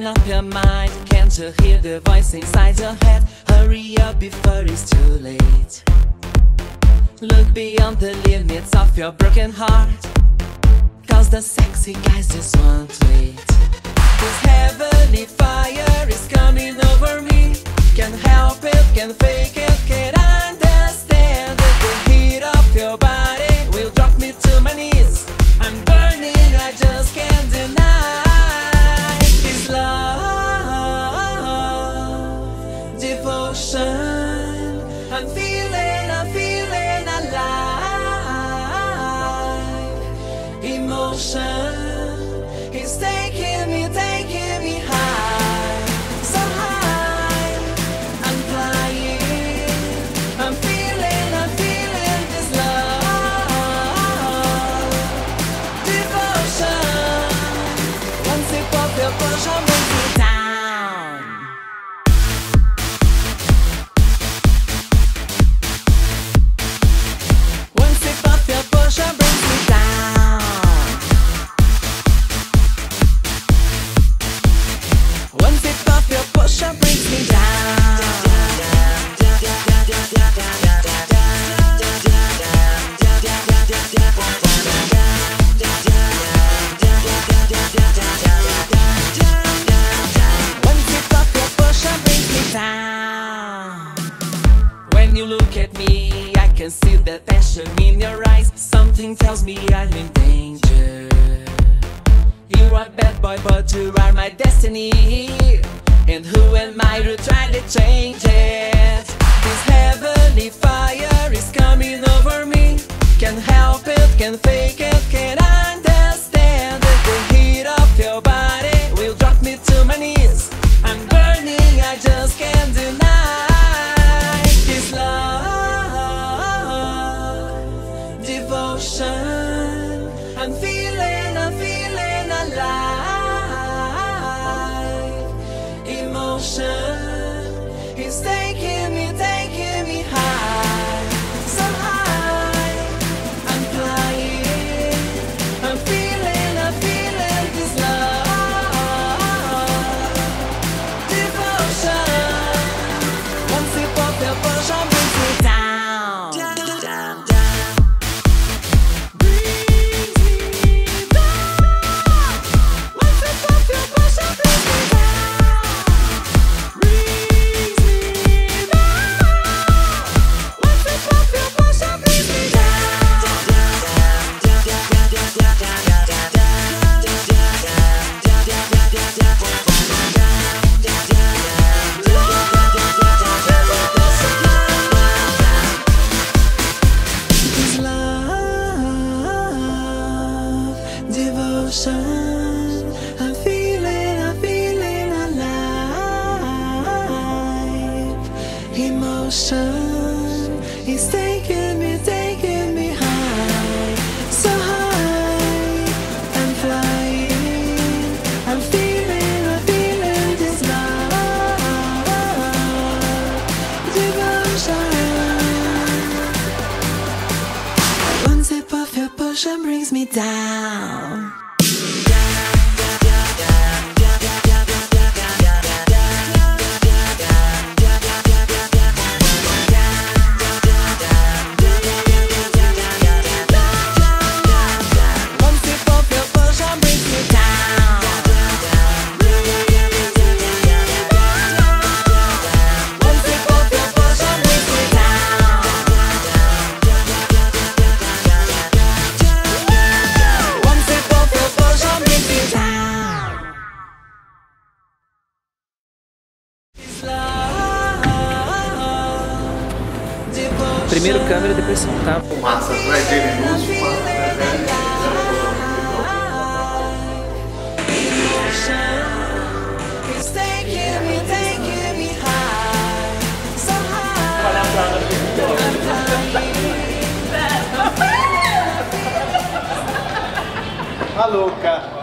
Open up your mind, can't you hear the voice inside your head? Hurry up before it's too late. Look beyond the limits of your broken heart. Cause the sexy guys just won't wait. This heavenly fire is coming over me. Can't help it, can't fake it, can't Emotion can see the passion in your eyes. Something tells me I'm in danger. You are bad boy, but you are my destiny. And who am I to try to change it? This heavenly fire is coming over me. Can't help it, can't fake it, can't devotion. I'm devotion. I'm feeling, I'm feeling alive. Emotion is taking me, taking me high, so high. I'm flying. I'm feeling, I'm feeling this love, devotion. One sip of your potion brings me down. Primeiro câmera, depois som, tá? Massa, vai ter luz, massa, né? It's taking me, taking me high, so high. I'm flying. Tá louca.